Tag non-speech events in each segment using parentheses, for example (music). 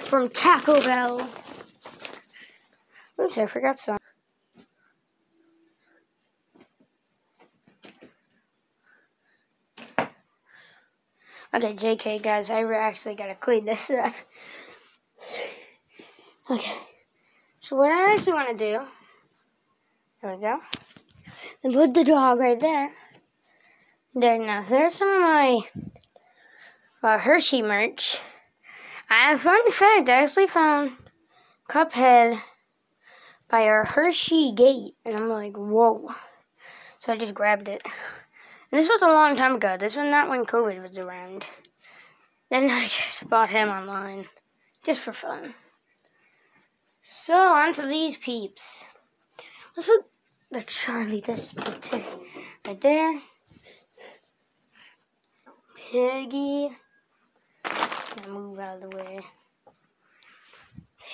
Back from Taco Bell. Oops, I forgot some. Okay, JK, guys, I actually gotta clean this up. Okay, so what I actually want to do, there we go, and put the dog right there. There, now, there's some of my uh, Hershey merch. I have fun fact, I actually found Cuphead by our Hershey gate, and I'm like, whoa. So I just grabbed it. This was a long time ago. This was not when COVID was around. Then I (laughs) just bought him online. Just for fun. So, on to these peeps. Let's put the Charlie this right there. Piggy. Move out of the way.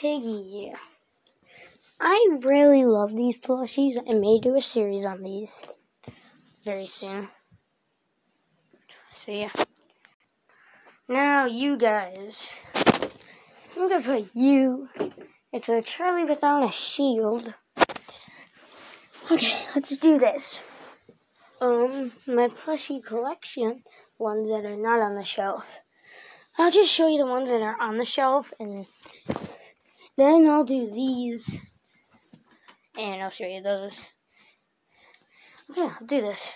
Piggy. I really love these plushies. I may do a series on these very soon. So yeah. Now you guys. I'm gonna put you. It's a Charlie without a shield. Okay, let's do this. Um, my plushie collection, ones that are not on the shelf. I'll just show you the ones that are on the shelf, and then I'll do these, and I'll show you those. Okay, I'll do this.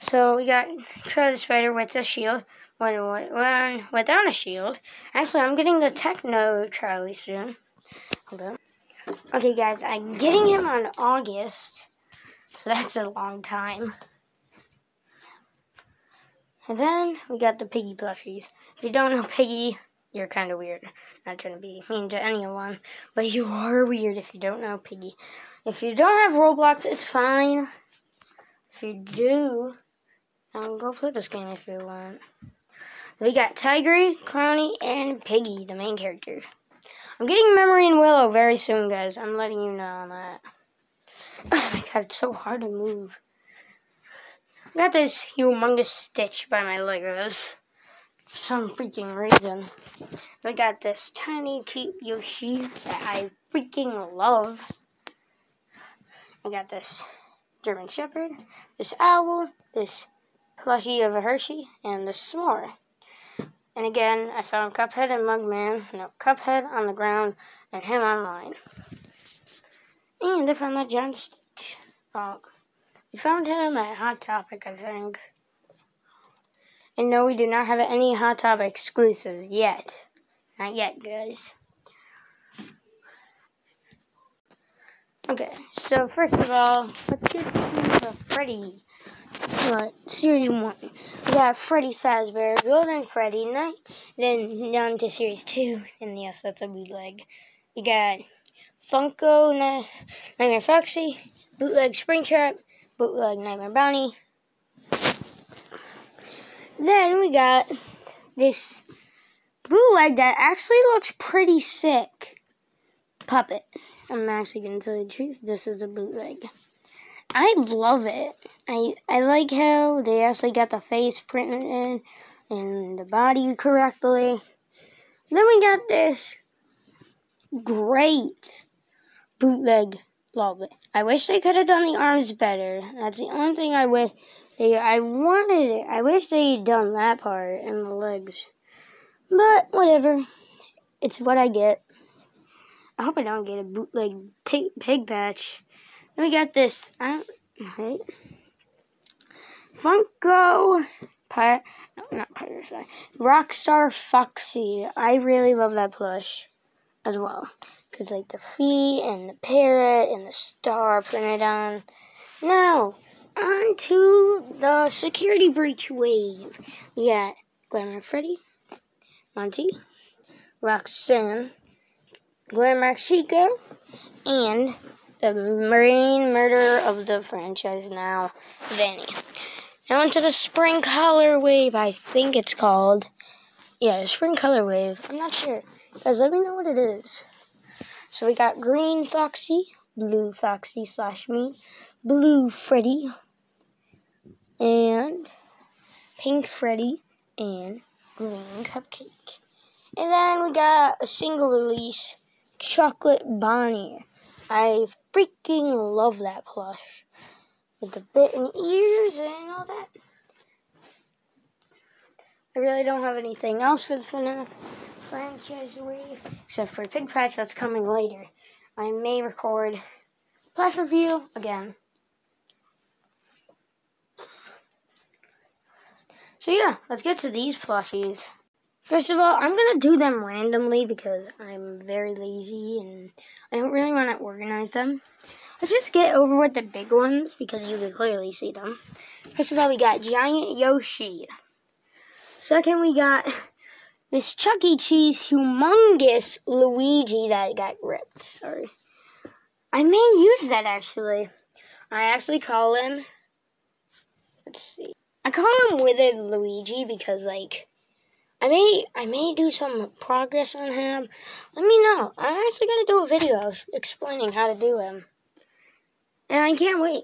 So we got Charlie Spider with a shield, one, one without a shield. Actually, I'm getting the Techno Charlie soon. Hold on. Okay, guys, I'm getting him on August, so that's a long time. And then we got the Piggy plushies. If you don't know Piggy, you're kind of weird. Not trying to be mean to anyone, but you are weird if you don't know Piggy. If you don't have Roblox, it's fine. If you do, um, go play this game if you want. We got Tigry, Clowny, and Piggy, the main characters. I'm getting Memory and Willow very soon, guys. I'm letting you know on that. (sighs) Oh my god, it's so hard to move. Got this humongous Stitch by my Legos. For some freaking reason. I got this tiny cute Yoshi that I freaking love. I got this German Shepherd, this owl, this plushie of a Hershey, and this s'more. And again, I found Cuphead and Mugman, no, Cuphead on the ground, and him online. And I found that John Stitch. Oh, we found him at Hot Topic, I think. And no, we do not have any Hot Topic exclusives yet. Not yet, guys. Okay, so first of all, let's get to Freddy. Uh, series 1. We got Freddy Fazbear, Golden Freddy, Night, then down to Series 2, (laughs) and yes, that's a bootleg. We got Funko, Nightmare Foxy, Bootleg Springtrap, Bootleg Nightmare Bonnie. Then we got this bootleg that actually looks pretty sick. Puppet. I'm actually going to tell you the truth. This is a bootleg. I love it. I I like how they actually got the face printed in and the body correctly. Then we got this great bootleg. Love it. I wish they could have done the arms better. That's the only thing I wish. They I wanted it. I wish they had done that part and the legs. But whatever. It's what I get. I hope I don't get a bootleg pig, Pigpatch. Then we got this. I don't, wait. Funko. Pirate. No, not Pirate. Sorry. Rockstar Foxy. I really love that plush as well. Because, like, the feet and the parrot and the star printed on. Now, on to the security breach wave. We got Glamrock Freddy, Monty, Roxanne, Glamrock Chica, and the main murderer of the franchise now, Vanny. Now into the spring color wave, I think it's called. Yeah, spring color wave. I'm not sure. Guys, let me know what it is. So we got green Foxy, blue Foxy slash me, blue Freddy, and pink Freddy, and green Cupcake. And then we got a single release, Chocolate Bonnie. I freaking love that plush. With the bit and ears and all that. I really don't have anything else for the FNAF franchise wave, except for Pigpatch that's coming later. I may record plush review again. So yeah, let's get to these plushies. First of all, I'm going to do them randomly because I'm very lazy and I don't really want to organize them. Let's just get over with the big ones because you can clearly see them. First of all, we got Giant Yoshi. Second, we got this Chuck E. Cheese humongous Luigi that got ripped. Sorry. I may use that actually. I actually call him, let's see. I call him Withered Luigi because like I may I may do some progress on him. Let me know. I'm actually gonna do a video explaining how to do him. And I can't wait.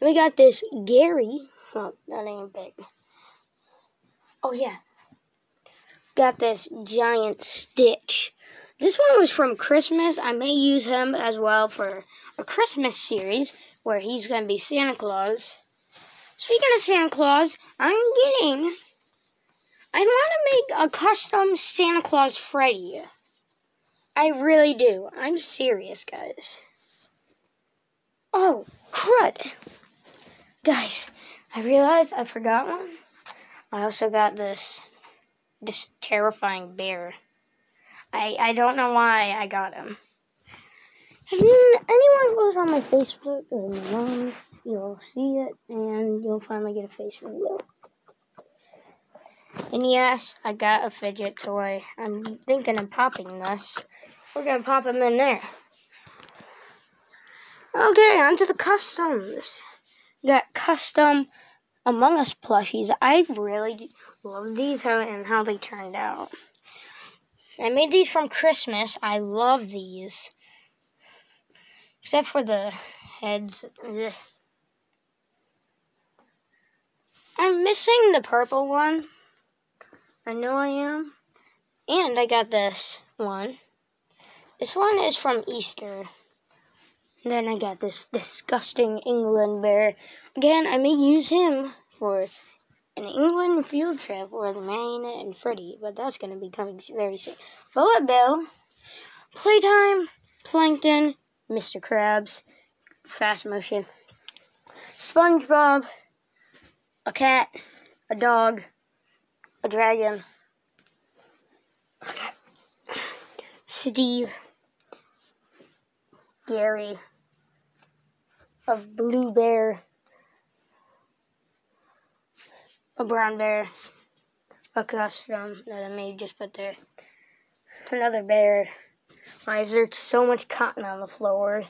We got this Gary. Oh, that ain't big. Oh yeah. Got this giant Stitch. This one was from Christmas. I may use him as well for a Christmas series where he's gonna be Santa Claus. Speaking of Santa Claus, I'm getting. I want to make a custom Santa Claus Freddy. I really do. I'm serious, guys. Oh, crud. Guys, I realized I forgot one. I also got this this terrifying bear. I I don't know why I got him. If anyone goes on my Facebook or my mom's, you'll see it and you'll finally get a face reveal. And yes, I got a fidget toy. I'm thinking of popping this. We're gonna pop them in there. Okay, on to the customs. We got custom Among Us plushies. I really love these and how they turned out. I made these from Christmas. I love these. Except for the heads. I'm missing the purple one. I know I am. And I got this one. This one is from Easter. And then I got this disgusting England bear. Again, I may use him for an England field trip with Marionette and Freddy, but that's going to be coming very soon. Bullet Bill, Playtime, Plankton, Mr. Krabs, Fast Motion, SpongeBob, a cat, a dog, a dragon, okay. Steve, Gary, a blue bear, a brown bear, a custom that I may just put there, another bear, why is there so much cotton on the floor?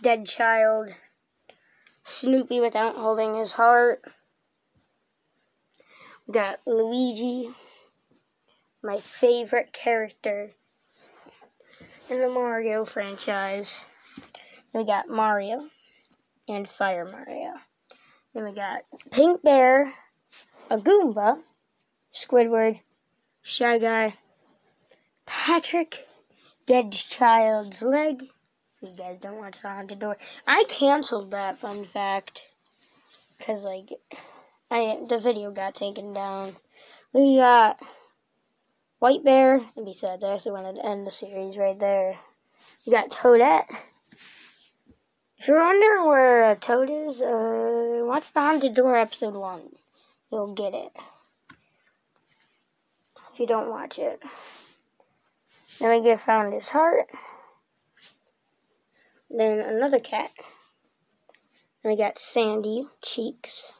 Dead child. Snoopy without holding his heart. We got Luigi, my favorite character in the Mario franchise. We got Mario and Fire Mario. Then we got Pink Bear, a Goomba, Squidward, Shy Guy, Patrick, Dead Child's Leg. If You guys don't watch the Haunted Door. I canceled that fun fact because like I the video got taken down. We got White Bear, and besides, I actually wanted to end the series right there. We got Toadette. If you're wondering where Toad is, uh, watch the Haunted Door episode 1 you'll get it. If you don't watch it. Then we get found his heart. Then another cat. Then we got Sandy Cheeks.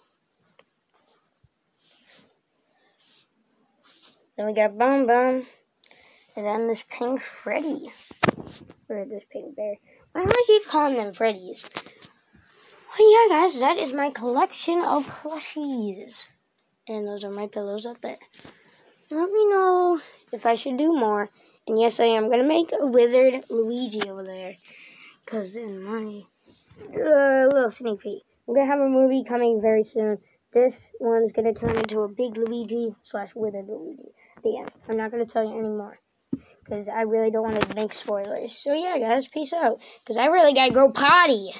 Then we got Bum Bum. And then this pink Freddy. Or this pink bear. Why do I keep calling them Freddies? Well, yeah, guys, that is my collection of plushies. And those are my pillows up there. Let me know if I should do more. And yes, I am going to make a wizard Luigi over there. Because in my uh, little sneak peek, we're gonna have a movie coming very soon. This one's gonna turn into a big Luigi slash withered Luigi. The end. I'm not gonna tell you anymore because I really don't want to make spoilers. So yeah, guys, peace out because I really gotta go potty.